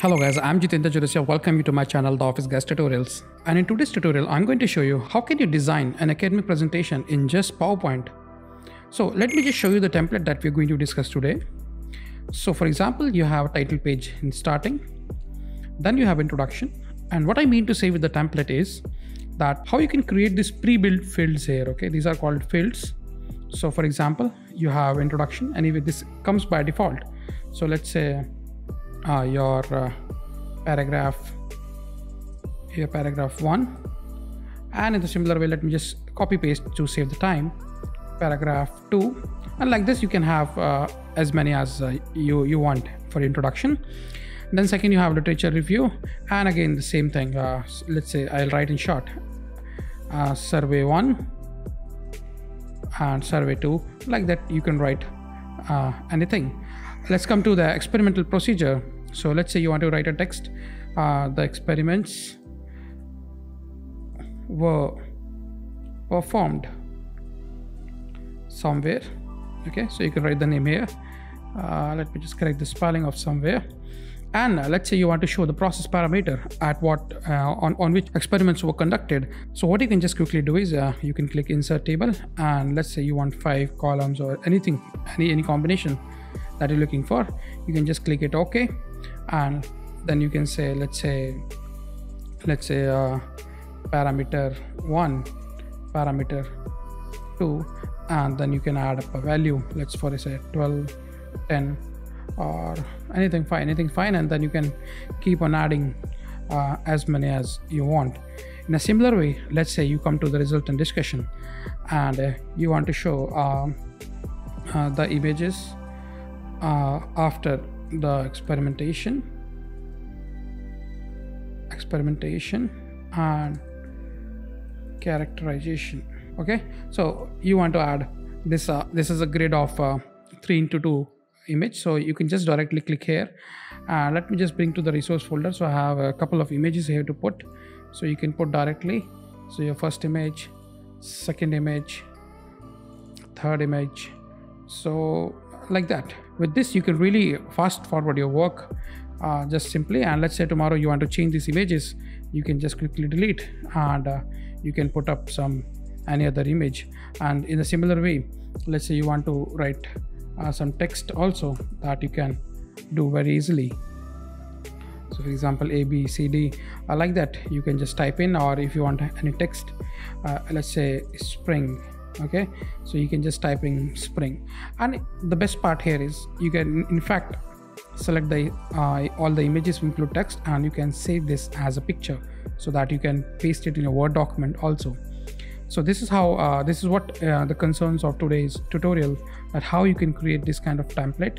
Hello guys, I'm Jitender Chaurasia. Welcome you to my channel, The Office Guys Tutorials. And in today's tutorial, I'm going to show you how can you design an academic presentation in just PowerPoint. So let me just show you the template that we're going to discuss today. So for example, you have a title page in starting, then you have introduction. And what I mean to say with the template is that how you can create these pre-built fields here. Okay, these are called fields. So for example, you have introduction and this comes by default. So let's say uh, your uh, paragraph here paragraph 1 and in the similar way let me just copy paste to save the time. Paragraph 2 and like this you can have uh, as many as uh, you you want for introduction. Then second you have literature review. And again the same thing. Uh, let's say i'll write in short. Uh, survey 1 and survey 2 like that you can write anything let's come to the experimental procedure. So let's say you want to write a text. Uh, the experiments were performed somewhere. Okay so you can write the name here. Uh, let me just correct the spelling of somewhere. And uh, let's say you want to show the process parameter at what uh, on, on which experiments were conducted. So what you can just quickly do is uh, you can click insert table. And let's say you want five columns or anything any any combination that you're looking for you can just click it ok and then you can say let's say let's say uh, parameter 1 parameter 2 and then you can add up a value. Let's for say 12 10 or anything fine anything fine and then you can keep on adding uh, as many as you want. In a similar way let's say you come to the result and discussion and uh, you want to show um, uh, the images uh, after the experimentation experimentation and characterization. Okay? So you want to add this uh, this is a grid of uh, 3 into 2 image. So you can just directly click here. Let me just bring to the resource folder. So i have a couple of images here to put. So you can put directly. So your first image second image third image. So like that. With this you can really fast forward your work uh, just simply. And let's say tomorrow you want to change these images you can just quickly delete and uh, you can put up some any other image. And in a similar way let's say you want to write uh, some text also that you can do very easily. So for example a b c d uh, like that you can just type in. Or if you want any text uh, let's say spring okay? So you can just type in spring. And the best part here is you can in fact select the uh, all the images include text and you can save this as a picture so that you can paste it in a word document also. So this is how uh, this is what uh, the concerns of today's tutorial that how you can create this kind of template.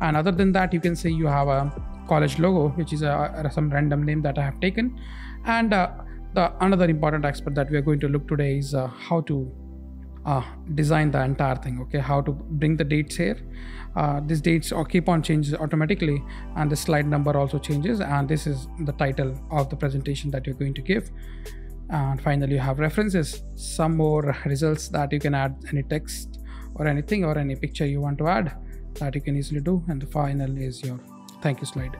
And other than that you can say you have a college logo which is a, some random name that i have taken. And uh, the another important aspect that we are going to look today is uh, how to uh, design the entire thing okay? How to bring the dates here. Uh, these dates or keep on changes automatically and the slide number also changes and this is the title of the presentation that you're going to give. And finally you have references. Some more results that you can add any text or anything or any picture you want to add that you can easily do. And the final is your thank you slide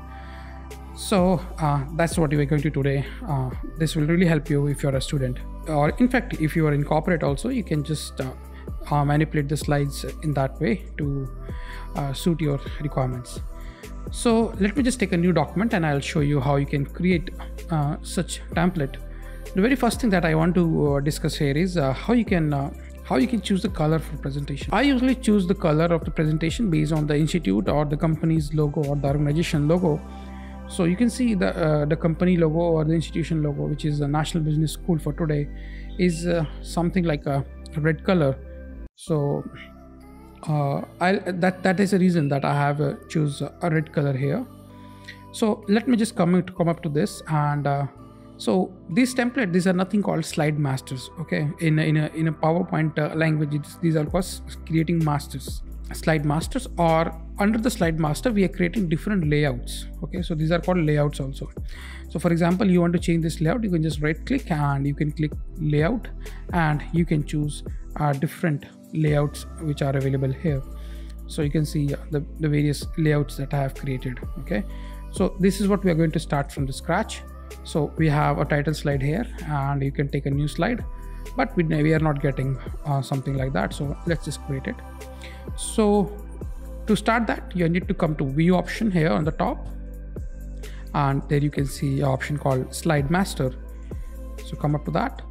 so uh, that's what we're going to today. Uh, this will really help you if you're a student. Or in fact if you are in corporate also you can just uh, uh manipulate the slides in that way to uh, suit your requirements. So let me just take a new document and i'll show you how you can create uh, such template. The very first thing that i want to discuss here is how you can how you can choose the color for presentation. I usually choose the color of the presentation based on the institute or the company's logo or the organization logo so you can see the uh, the company logo or the institution logo which is the national business school for today is uh, something like a red color. So uh, I that that is the reason that I have uh, choose a red color here. So let me just come to come up to this and uh, so this template these are nothing called slide masters okay? In a, in a in a powerpoint uh, language these are called creating masters slide masters or under the slide master we are creating different layouts. Okay so these are called layouts also. So for example you want to change this layout you can just right click and you can click layout and you can choose uh, different layouts which are available here. So you can see the, the various layouts that i have created. Okay so this is what we are going to start from the scratch. So we have a title slide here and you can take a new slide but we, we are not getting uh, something like that. So let's just create it so to start that you need to come to view option here on the top. And there you can see an option called slide master. So come up to that.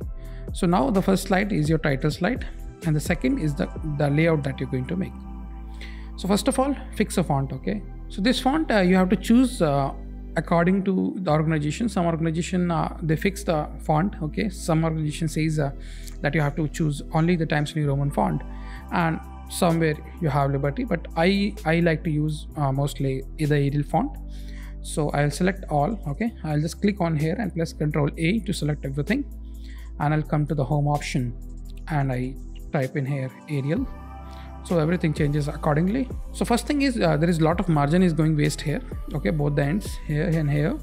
So now the first slide is your title slide. And the second is the the layout that you're going to make. So first of all fix a font okay? So this font uh, you have to choose uh, according to the organization. Some organization uh, they fix the font okay? Some organization says uh, that you have to choose only the times new roman font. And somewhere you have liberty but i i like to use uh, mostly either arial font. So i'll select all okay? I'll just click on here and press ctrl a to select everything. And i'll come to the home option and i type in here arial so everything changes accordingly. So first thing is uh, there is a lot of margin is going waste here okay? Both the ends here and here.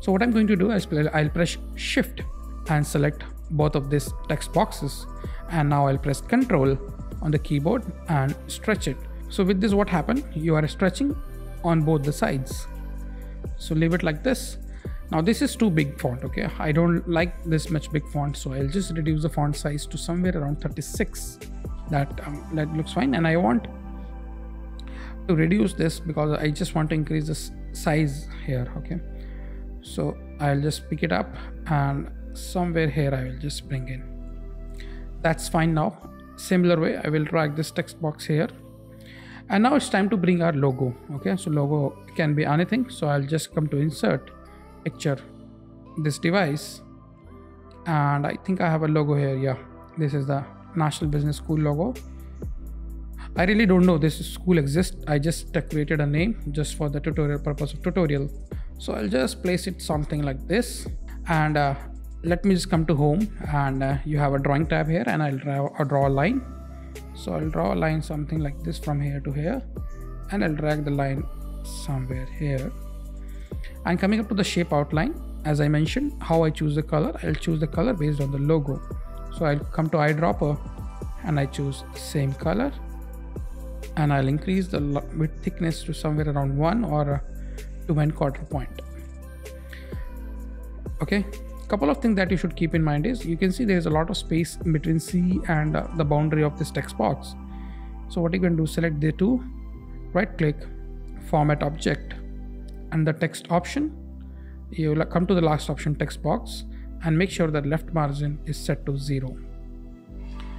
So what i'm going to do is i'll press shift and select both of these text boxes. And now i'll press control on the keyboard and stretch it. So with this what happened? You are stretching on both the sides. So leave it like this. Now this is too big font okay? I don't like this much big font so i'll just reduce the font size to somewhere around 36 that um, that looks fine and i want to reduce this because i just want to increase the size here okay? So i'll just pick it up and somewhere here i will just bring in. That's fine now similar way i will drag this text box here. And now it's time to bring our logo okay? So logo can be anything. So i'll just come to insert picture this device. And i think i have a logo here yeah. This is the national business school logo. I really don't know this school exists. I just created a name just for the tutorial purpose of tutorial. So i'll just place it something like this. And uh, let me just come to home and uh, you have a drawing tab here and i'll draw, I'll draw a line. So i'll draw a line something like this from here to here and i'll drag the line somewhere here. And coming up to the shape outline as i mentioned how i choose the color i'll choose the color based on the logo. So i'll come to eyedropper and i choose same color and i'll increase the width thickness to somewhere around one or to one quarter point. Okay couple of things that you should keep in mind is you can see there's a lot of space between C and uh, the boundary of this text box. So what you can do, select the two, right click, format object and the text option. You will come to the last option text box and make sure that left margin is set to zero.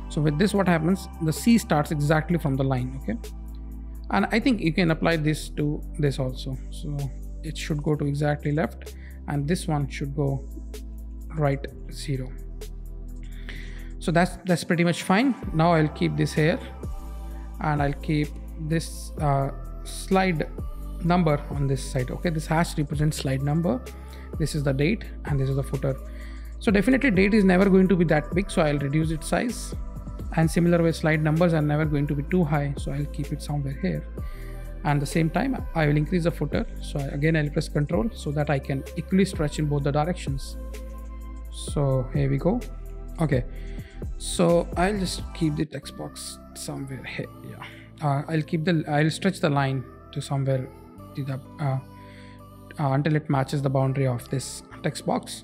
So with this what happens, the C starts exactly from the line, okay? And I think you can apply this to this also. So it should go to exactly left and this one should go right 0 so that's that's pretty much fine. Now i'll keep this here and i'll keep this uh, slide number on this side okay? This hash represents slide number. This is the date and this is the footer. So definitely date is never going to be that big so i'll reduce its size and similar way slide numbers are never going to be too high so i'll keep it somewhere here. And the same time i will increase the footer so again i'll press control so that i can equally stretch in both the directions so here we go. Okay. So i'll just keep the text box somewhere here. Yeah. Uh, i'll keep the i'll stretch the line to somewhere to the uh, uh, until it matches the boundary of this text box.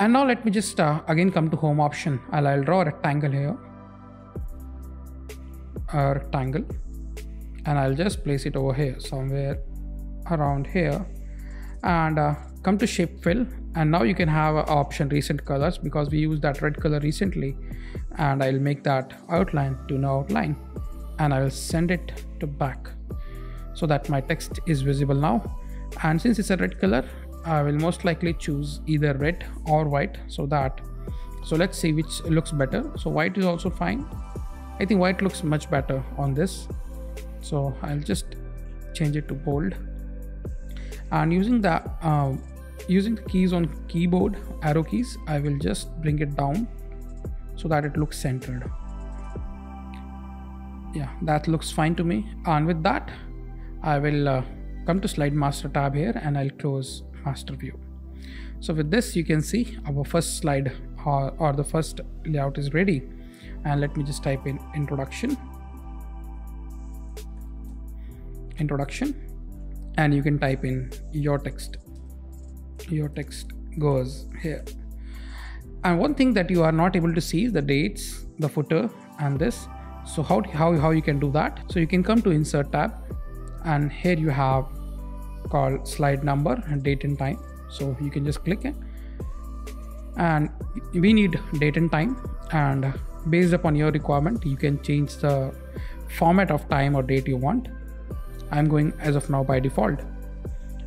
And now let me just uh, again come to home option. I'll, I'll draw a rectangle here. A rectangle. And I'll just place it over here somewhere around here. And uh, come to shape fill and now you can have an option recent colors because we used that red color recently. And I'll make that outline to no outline. And I will send it to back. So that my text is visible now. And since it's a red color I will most likely choose either red or white so that so let's see which looks better. So white is also fine. I think white looks much better on this. So I'll just change it to bold. And using the uh, using the keys on keyboard arrow keys I will just bring it down so that it looks centered. Yeah that looks fine to me. And with that I will uh, come to slide master tab here and I'll close master view. So with this you can see our first slide or, or the first layout is ready. And let me just type in introduction. Introduction. And you can type in your text your text goes here. And one thing that you are not able to see is the dates the footer and this. So how, how, how you can do that? So you can come to insert tab and here you have called slide number and date and time. So you can just click it. And we need date and time. And based upon your requirement you can change the format of time or date you want. I'm going as of now by default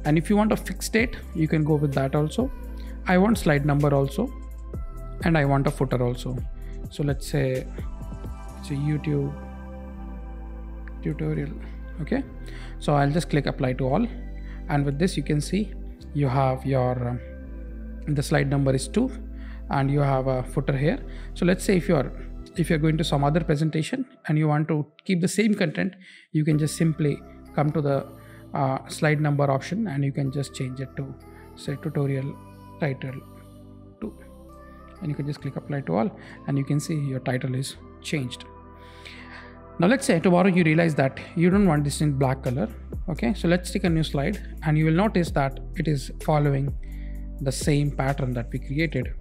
and if you want a fixed date you can go with that also. I want slide number also. And i want a footer also. So let's say it's a youtube tutorial. Okay? So i'll just click apply to all. And with this you can see you have your um, the slide number is 2 and you have a footer here. So let's say if you're if you're going to some other presentation and you want to keep the same content you can just simply come to the uh, slide number option and you can just change it to say tutorial title 2 and you can just click apply to all and you can see your title is changed. Now let's say tomorrow you realize that you don't want this in black color okay? So let's take a new slide and you will notice that it is following the same pattern that we created.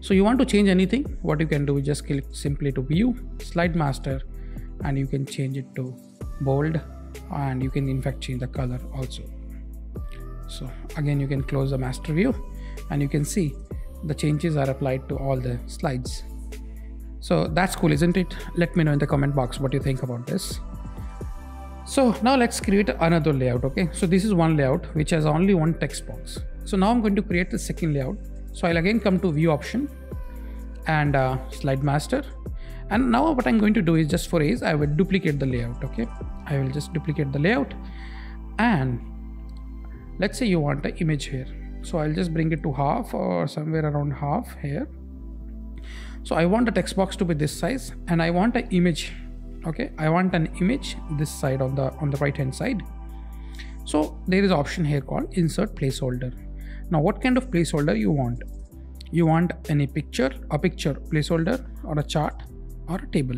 So you want to change anything what you can do is just click simply to view slide master and you can change it to bold and you can in fact change the color also. So again you can close the master view and you can see the changes are applied to all the slides. So that's cool isn't it? Let me know in the comment box what you think about this. So now let's create another layout okay? So this is one layout which has only one text box. So now i'm going to create the second layout. So I'll again come to view option and uh, slide master and now what I'm going to do is just for ease I will duplicate the layout okay? I will just duplicate the layout. And let's say you want an image here. So I'll just bring it to half or somewhere around half here. So I want the text box to be this size and I want an image okay? I want an image this side on the on the right hand side. So there is option here called insert placeholder. Now what kind of placeholder you want? You want any picture a picture placeholder or a chart or a table.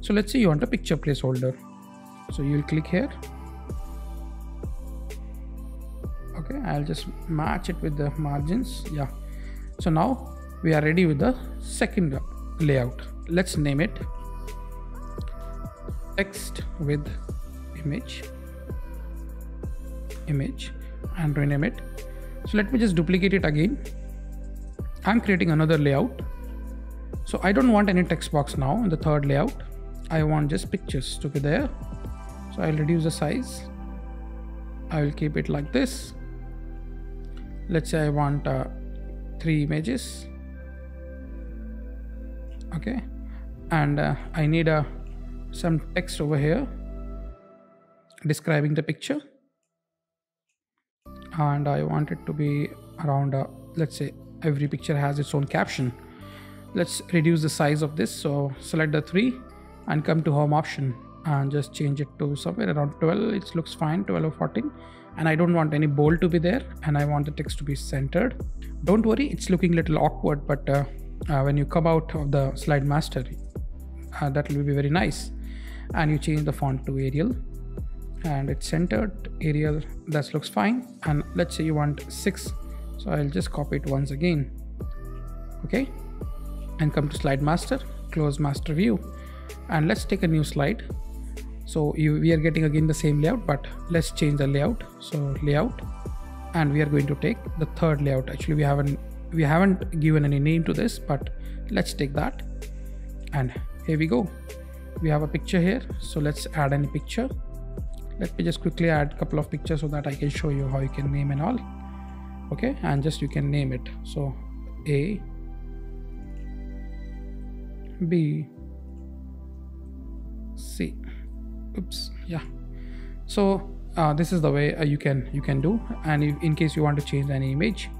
So let's say you want a picture placeholder. So you'll click here. Okay i'll just match it with the margins. Yeah. So now we are ready with the second layout. Let's name it text with image image and rename it. So let me just duplicate it again. I'm creating another layout so i don't want any text box now in the third layout. I want just pictures to be there. So i'll reduce the size. I will keep it like this. Let's say i want uh, three images. Okay. And uh, i need uh, some text over here describing the picture. And I want it to be around uh, let's say every picture has its own caption let's reduce the size of this. So select the 3 and come to home option and just change it to somewhere around 12 it looks fine 12 or 14 and I don't want any bold to be there and I want the text to be centered. Don't worry it's looking a little awkward but uh, uh, when you come out of the slide master uh, that will be very nice. And you change the font to Arial and it's centered. Arial that looks fine. And let's say you want 6 so I'll just copy it once again. Okay and come to slide master close master view. And let's take a new slide. So you, we are getting again the same layout but let's change the layout. So layout. And we are going to take the third layout. Actually we haven't we haven't given any name to this but let's take that. And here we go. We have a picture here. So let's add any picture. Let me just quickly add a couple of pictures so that I can show you how you can name and all. Okay? And just you can name it. So A B. C. Oops yeah. So uh, this is the way uh, you can you can do. And if, in case you want to change any image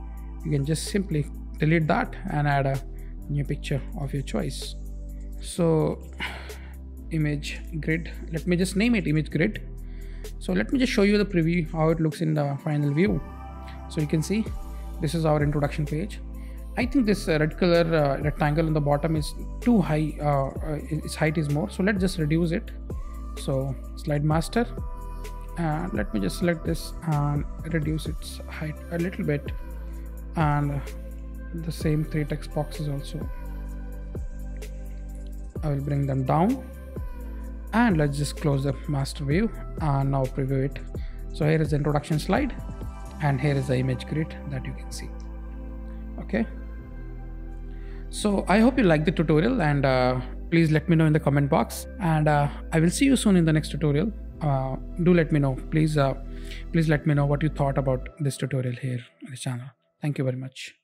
you can just simply delete that and add a new picture of your choice. So image grid. Let me just name it image grid. So let me just show you the preview how it looks in the final view. So you can see this is our introduction page I think this uh, red color uh, rectangle on the bottom is too high uh, uh its height is more. So let's just reduce it. So slide master. And let me just select this and reduce its height a little bit. And the same three text boxes also. I will bring them down. And let's just close the master view and now preview it. So here is the introduction slide. And here is the image grid that you can see. Okay so i hope you like the tutorial and uh, please let me know in the comment box. And uh, i will see you soon in the next tutorial. Uh, do let me know. Please uh, please let me know what you thought about this tutorial here on the channel thank you very much